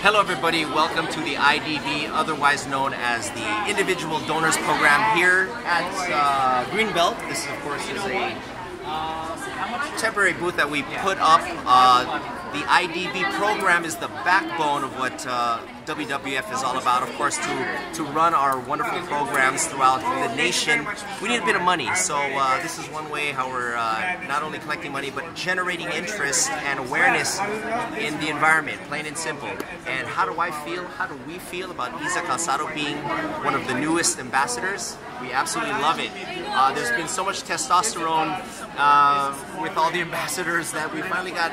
Hello everybody, welcome to the IDP, otherwise known as the Individual Donors Program here at uh, Greenbelt. This of course is a temporary booth that we put up. Uh, the IDP program is the backbone of what uh, WWF is all about. Of course, to, to run our wonderful programs throughout the nation, we need a bit of money. So uh, this is one way how we're uh, not only collecting money, but generating interest and awareness in the environment, plain and simple. And how do I feel, how do we feel about Iza Calzado being one of the newest ambassadors? We absolutely love it. Uh, there's been so much testosterone uh, with all the ambassadors that we finally got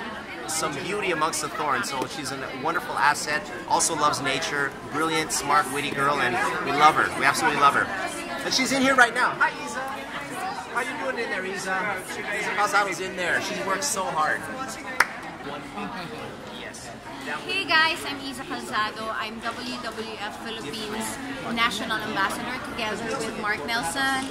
some beauty amongst the thorns. So she's a wonderful asset. Also loves nature. Brilliant, smart, witty girl, and we love her. We absolutely love her. And she's in here right now. Hi, Iza. How you doing in there, Iza? Iza Calzado's in there. She works so hard. Hey guys, I'm Iza Calzado. I'm WWF Philippines National Ambassador together with Marc Nelson,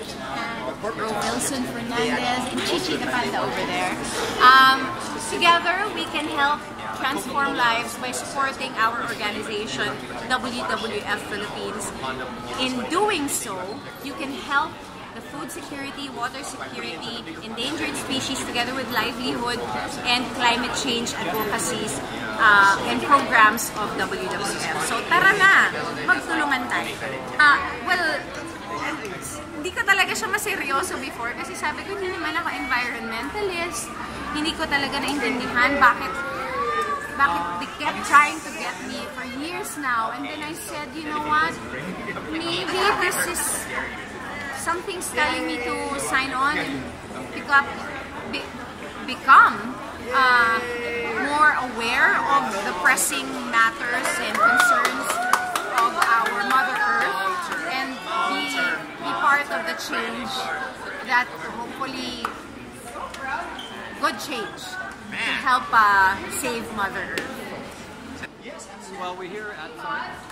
Rovilson Fernandez, and Chichi the Panda over there. Um, together, we can help transform lives by supporting our organization, WWF Philippines. In doing so, you can help the food security, water security, endangered species together with livelihood and climate change advocacies uh, and programs of WWF. So tara na, magtulungan tayo. Uh, well, hindi ko talaga siya maseryoso before kasi sabi ko hindi naman ako environmentalist. Hindi ko talaga naintindihan bakit bakit they kept trying to get me for years now. And then I said, you know what? Maybe this is something's telling me to sign on and pick up, be, become uh, more aware of the pressing matters and concerns of our Mother Earth and be, be part of the change that hopefully good change to help uh, save Mother Earth. Well, we're here at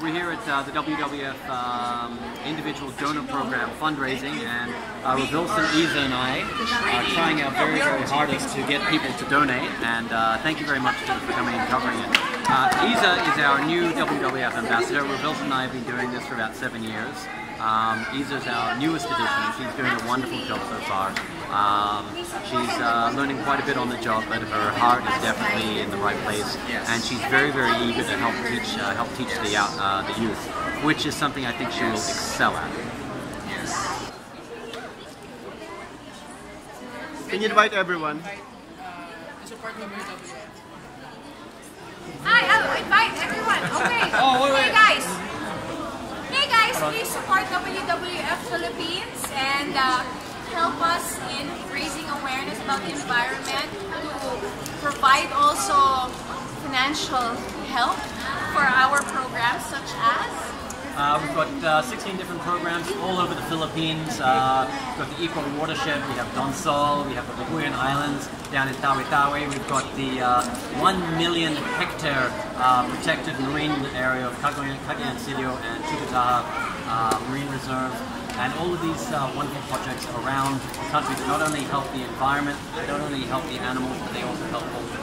we're here at uh, the WWF um, Individual Donor Program fundraising, and uh, Wilson, Iza, and I are trying our very, very hardest to get people to donate. And uh, thank you very much for coming and covering it. Uh, Iza is our new WWF ambassador. Wilson and I have been doing this for about seven years. Um, Iza's our newest addition. She's doing a wonderful job so far. Um, she's uh, learning quite a bit on the job, but her heart is definitely in the right place, and she's very, very eager to help teach uh, help teach the uh, the youth, which is something I think she will excel at. Can you invite everyone? Hi, I'll invite everyone. Okay. Oh, wait, wait. Hey guys. Hey guys, please support WWF Philippines and uh, help us in raising awareness about the environment to provide also financial help for our programs such as Uh, we've got uh, 16 different programs all over the Philippines. Uh, we've got the Eco Watershed, we have Donsol, we have the Babuyan Islands down in Tawi-Tawi. We've got the uh, 1 million hectare uh, protected marine area of Cagayan, Cagayancillo and Tubbataha uh, Marine Reserve. And all of these uh, wonderful projects around the country that not only help the environment, they not only help the animals, but they also help all the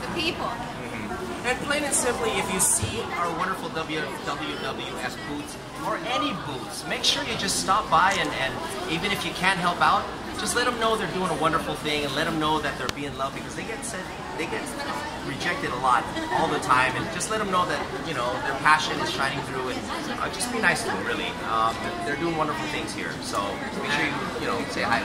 the people. And plain and simply, if you see our wonderful WWF booths or any booths, make sure you just stop by and, and even if you can't help out, just let them know they're doing a wonderful thing and let them know that they're being loved because they get said, they get rejected a lot all the time and just let them know that you know their passion is shining through and uh, just be nice to them really. Um, they're doing wonderful things here, so make sure you you know say hi.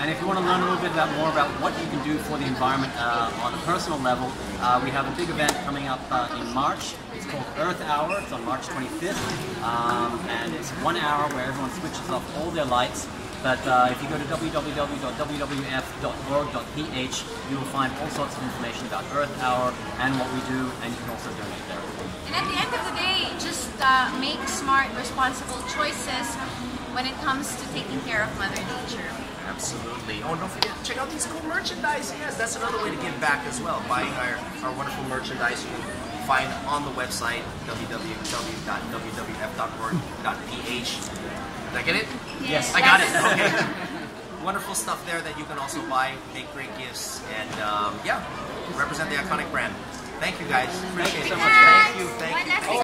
And if you want to learn a little bit about more about what you can do for the environment uh, on a personal level, uh, we have a big event coming up uh, in March. It's called Earth Hour. It's on March 25th, um, and it's one hour where everyone switches off all their lights. But uh, if you go to www.wwf.org.ph, you will find all sorts of information about Earth Hour and what we do, and you can also donate there. And at the end of the day, just uh, make smart, responsible choices when it comes to taking care of Mother Nature. Absolutely. Oh, and don't forget check out these cool merchandise. Yes, that's another way to give back as well. Buying our, our wonderful merchandise you can find on the website www.wwf.org.ph. Did I get it? Yes. yes. I got it. Okay. Wonderful stuff there that you can also buy, make great gifts, and um, yeah, represent the iconic brand. Thank you guys. Appreciate it so much. Thank you. Thank you.